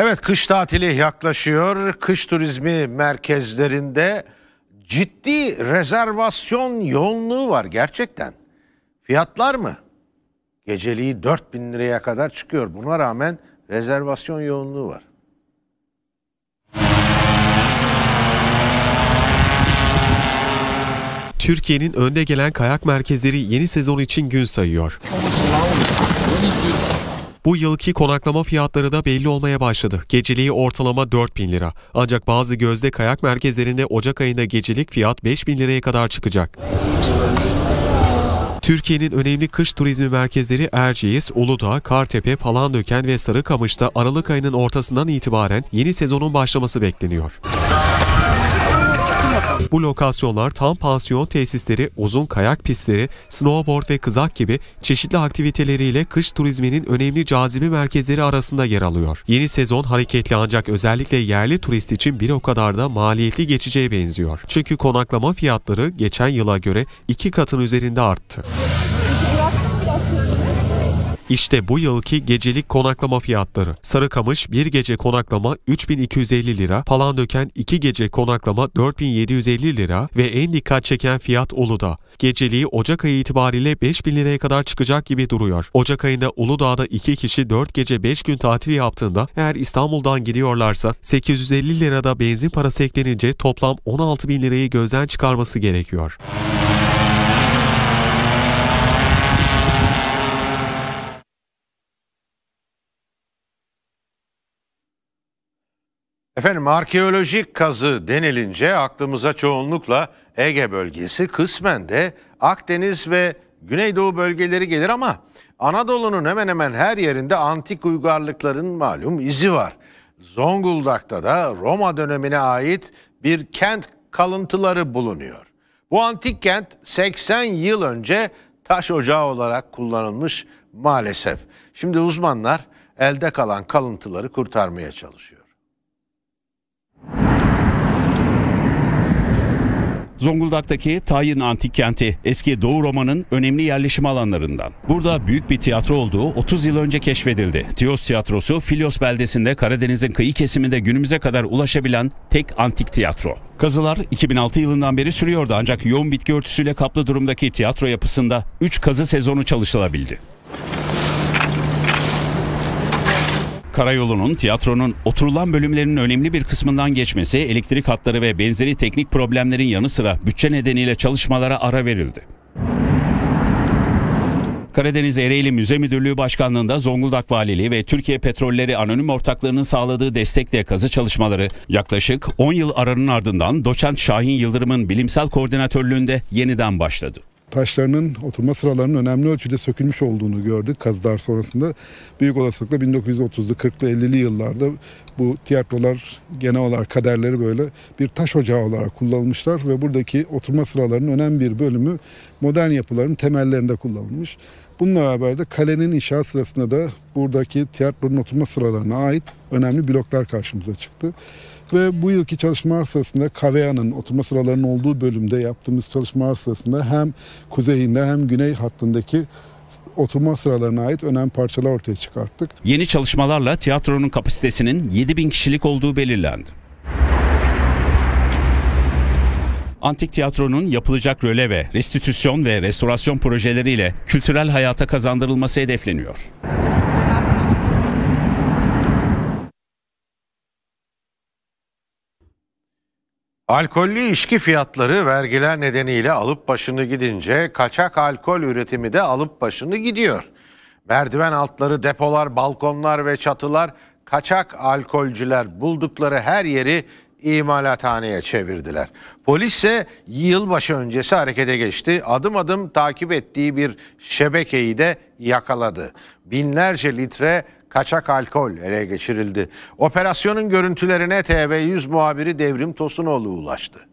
Evet kış tatili yaklaşıyor. Kış turizmi merkezlerinde ciddi rezervasyon yoğunluğu var gerçekten. Fiyatlar mı? Geceliği 4000 liraya kadar çıkıyor. Buna rağmen rezervasyon yoğunluğu var. Türkiye'nin önde gelen kayak merkezleri yeni sezon için gün sayıyor. Bu yılki konaklama fiyatları da belli olmaya başladı. Geceliği ortalama 4000 lira. Ancak bazı gözde kayak merkezlerinde Ocak ayında gecelik fiyat 5000 liraya kadar çıkacak. Türkiye'nin önemli kış turizmi merkezleri Erciyes, Uludağ, Kartepe, Palandöken ve Sarıkamış'ta Aralık ayının ortasından itibaren yeni sezonun başlaması bekleniyor. Bu lokasyonlar tam pansiyon tesisleri, uzun kayak pistleri, snowboard ve kızak gibi çeşitli aktiviteleriyle kış turizminin önemli cazibe merkezleri arasında yer alıyor. Yeni sezon hareketli ancak özellikle yerli turist için bir o kadar da maliyetli geçeceğe benziyor. Çünkü konaklama fiyatları geçen yıla göre iki katın üzerinde arttı. İşte bu yılki gecelik konaklama fiyatları. Sarıkamış bir gece konaklama 3250 lira, Palandöken 2 gece konaklama 4750 lira ve en dikkat çeken fiyat Uludağ. Geceliği Ocak ayı itibariyle 5000 liraya kadar çıkacak gibi duruyor. Ocak ayında Uludağ'da 2 kişi 4 gece 5 gün tatil yaptığında eğer İstanbul'dan gidiyorlarsa 850 lirada benzin parası eklenince toplam 16 bin lirayı gözden çıkarması gerekiyor. Efendim arkeolojik kazı denilince aklımıza çoğunlukla Ege bölgesi kısmen de Akdeniz ve Güneydoğu bölgeleri gelir ama Anadolu'nun hemen hemen her yerinde antik uygarlıkların malum izi var. Zonguldak'ta da Roma dönemine ait bir kent kalıntıları bulunuyor. Bu antik kent 80 yıl önce taş ocağı olarak kullanılmış maalesef. Şimdi uzmanlar elde kalan kalıntıları kurtarmaya çalışıyor. Zonguldak'taki Tayin Antik Kenti eski Doğu Roma'nın önemli yerleşim alanlarından. Burada büyük bir tiyatro olduğu 30 yıl önce keşfedildi. Tios Tiyatrosu Filos beldesinde Karadeniz'in kıyı kesiminde günümüze kadar ulaşabilen tek antik tiyatro. Kazılar 2006 yılından beri sürüyordu ancak yoğun bitki örtüsüyle kaplı durumdaki tiyatro yapısında 3 kazı sezonu çalışılabildi. Karayolu'nun tiyatronun oturulan bölümlerinin önemli bir kısmından geçmesi, elektrik hatları ve benzeri teknik problemlerin yanı sıra bütçe nedeniyle çalışmalara ara verildi. Karadeniz Ereğli Müze Müdürlüğü Başkanlığı'nda Zonguldak Valiliği ve Türkiye Petrolleri Anonim Ortaklığı'nın sağladığı destekle kazı çalışmaları yaklaşık 10 yıl aranın ardından doçent Şahin Yıldırım'ın bilimsel koordinatörlüğünde yeniden başladı taşlarının oturma sıralarının önemli ölçüde sökülmüş olduğunu gördük kazılar sonrasında. Büyük olasılıkla 1930'lu 40'lı 50'li yıllarda bu tiyatrolar genel olarak kaderleri böyle bir taş ocağı olarak kullanılmışlar ve buradaki oturma sıralarının önemli bir bölümü modern yapıların temellerinde kullanılmış. Bununla beraber de kalenin inşaat sırasında da buradaki tiyatronun oturma sıralarına ait önemli bloklar karşımıza çıktı. Ve bu yılki çalışmalar sırasında Kavea'nın oturma sıralarının olduğu bölümde yaptığımız çalışmalar sırasında hem kuzeyinde hem güney hattındaki oturma sıralarına ait önemli parçalar ortaya çıkarttık. Yeni çalışmalarla tiyatronun kapasitesinin 7 bin kişilik olduğu belirlendi. Antik tiyatronun yapılacak röleve, restitüsyon ve restorasyon projeleriyle kültürel hayata kazandırılması hedefleniyor. Alkollü içki fiyatları vergiler nedeniyle alıp başını gidince kaçak alkol üretimi de alıp başını gidiyor. Merdiven altları, depolar, balkonlar ve çatılar kaçak alkolcüler buldukları her yeri imalathaneye çevirdiler. Polis ise yılbaşı öncesi harekete geçti. Adım adım takip ettiği bir şebekeyi de yakaladı. Binlerce litre kaçak alkol ele geçirildi. Operasyonun görüntülerine TV100 muhabiri Devrim Tosunoğlu ulaştı.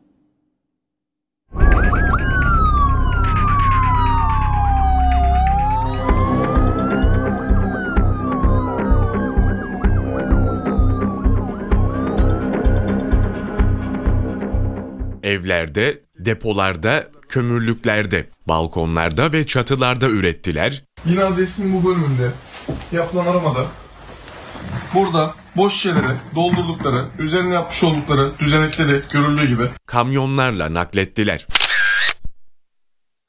Evlerde, depolarda, kömürlüklerde, balkonlarda ve çatılarda ürettiler. Yine adresin bu bölümünde yapılan aramada Burada boş şişeleri doldurdukları, üzerine yapmış oldukları düzenekleri görüldüğü gibi kamyonlarla naklettiler.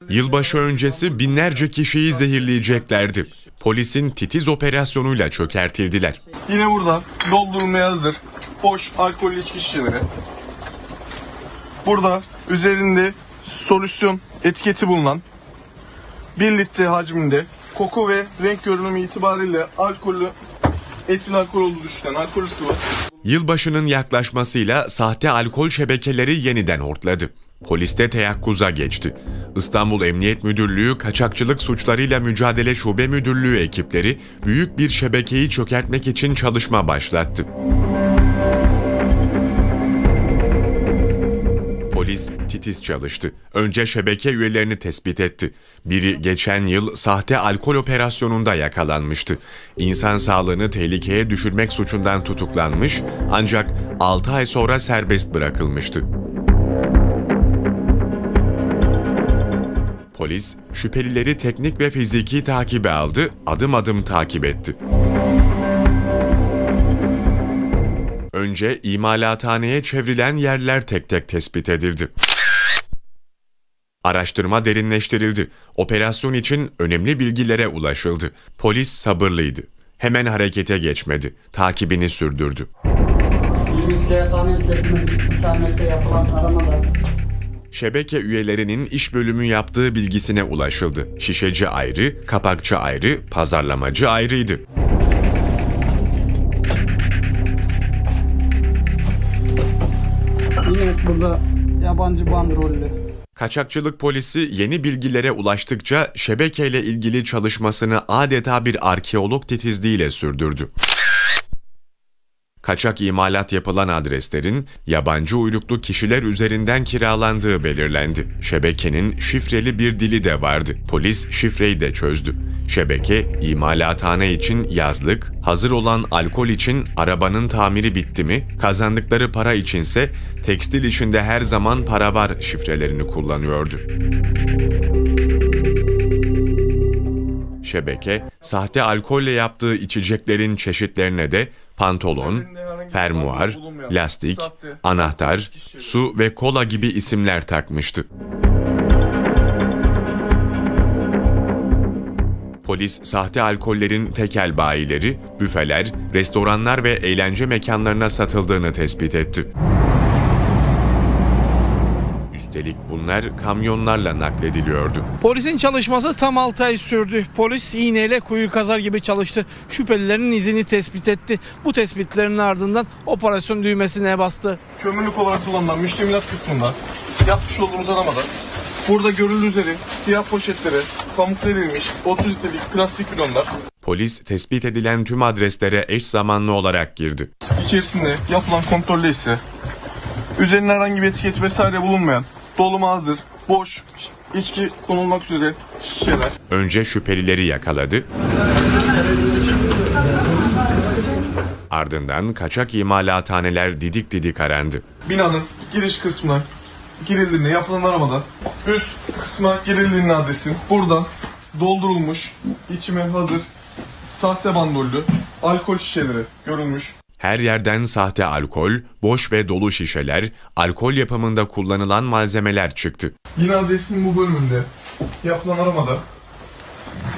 Yılbaşı öncesi binlerce kişiyi zehirleyeceklerdi. Polisin titiz operasyonuyla çökertildiler. Yine burada doldurulmaya hazır boş alkollü içki şişeleri. Burada üzerinde solüsyon etiketi bulunan 1 litre hacminde koku ve renk görünümü itibariyle alkollü etil alkol olduğu düşünen alkollü sıvı. Yılbaşının yaklaşmasıyla sahte alkol şebekeleri yeniden hortladı. Polis de teyakkuza geçti. İstanbul Emniyet Müdürlüğü Kaçakçılık Suçlarıyla Mücadele Şube Müdürlüğü ekipleri büyük bir şebekeyi çökertmek için çalışma başlattı. Polis titiz çalıştı. Önce şebeke üyelerini tespit etti. Biri geçen yıl sahte alkol operasyonunda yakalanmıştı. İnsan sağlığını tehlikeye düşürmek suçundan tutuklanmış ancak 6 ay sonra serbest bırakılmıştı. Polis şüphelileri teknik ve fiziki takibe aldı, adım adım takip etti. Önce imalathaneye çevrilen yerler tek tek tespit edildi. Araştırma derinleştirildi. Operasyon için önemli bilgilere ulaşıldı. Polis sabırlıydı. Hemen harekete geçmedi. Takibini sürdürdü. 20 iskeleton ilçesinin ikametgah yapılan aramada Şebeke üyelerinin iş bölümü yaptığı bilgisine ulaşıldı. Şişeci ayrı, kapakçı ayrı, pazarlamacı ayrıydı. Burada yabancı bandrollü Kaçakçılık polisi yeni bilgilere ulaştıkça şebekeyle ilgili çalışmasını adeta bir arkeolog titizliğiyle sürdürdü. Kaçak imalat yapılan adreslerin yabancı uyruklu kişiler üzerinden kiralandığı belirlendi. Şebekenin şifreli bir dili de vardı. Polis şifreyi de çözdü. Şebeke, imalathane için yazlık, hazır olan alkol için arabanın tamiri bitti mi, kazandıkları para içinse tekstil işinde her zaman para var şifrelerini kullanıyordu. Şebeke, sahte alkolle yaptığı içeceklerin çeşitlerine de pantolon, fermuar, lastik, anahtar, su ve kola gibi isimler takmıştı. Polis sahte alkollerin tekel bayileri, büfeler, restoranlar ve eğlence mekanlarına satıldığını tespit etti. Üstelik bunlar kamyonlarla naklediliyordu. Polisin çalışması tam 6 ay sürdü. Polis iğneyle kuyu kazar gibi çalıştı. Şüphelilerin izini tespit etti. Bu tespitlerin ardından operasyon düğmesine bastı. Kömürlük olarak kullanılan müştemilat kısmında yapmış olduğumuz aramada burada görüldüğü üzere siyah poşetleri, pamukla edilmiş 30 litrelik plastik bidonlar Polis tespit edilen tüm adreslere eş zamanlı olarak girdi. içerisinde yapılan kontrolde ise üzerine herhangi bir etiket vesaire bulunmayan doluma hazır, boş, içki konulmak üzere şişeler Önce şüphelileri yakaladı. Ardından kaçak imalathaneler didik didik arandı. binanın giriş kısmına girildiğinde yapılan aramada üst kısma girildiğinde adresin burada doldurulmuş, içime hazır, sahte bandollü alkol şişeleri görülmüş. Her yerden sahte alkol, boş ve dolu şişeler, alkol yapımında kullanılan malzemeler çıktı. Yine adresin bu bölümünde yapılan aramada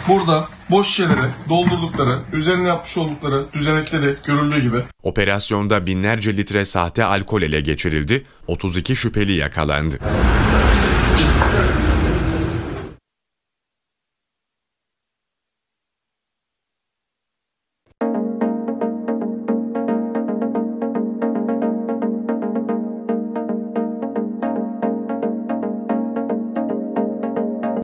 burada boş şişeleri doldurdukları, üzerine yapmış oldukları düzenekleri görüldüğü gibi Operasyonda binlerce litre sahte alkol ele geçirildi, 32 şüpheli yakalandı.